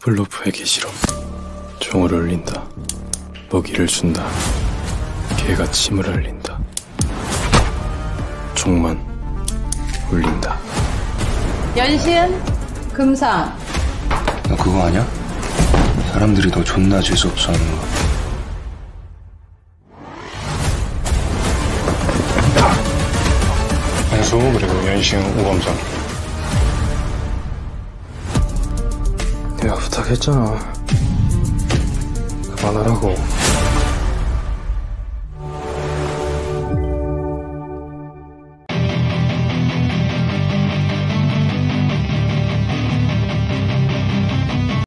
파블로프에게 실험. 종을 울린다. 먹이를 준다. 개가 침을 흘린다. 종만 울린다. 연신 금상 너 그거 아냐? 사람들이 너 존나 재수없어 하는 거. 한수 그리고 연신 우검장. 부탁했잖아. 그만하라고.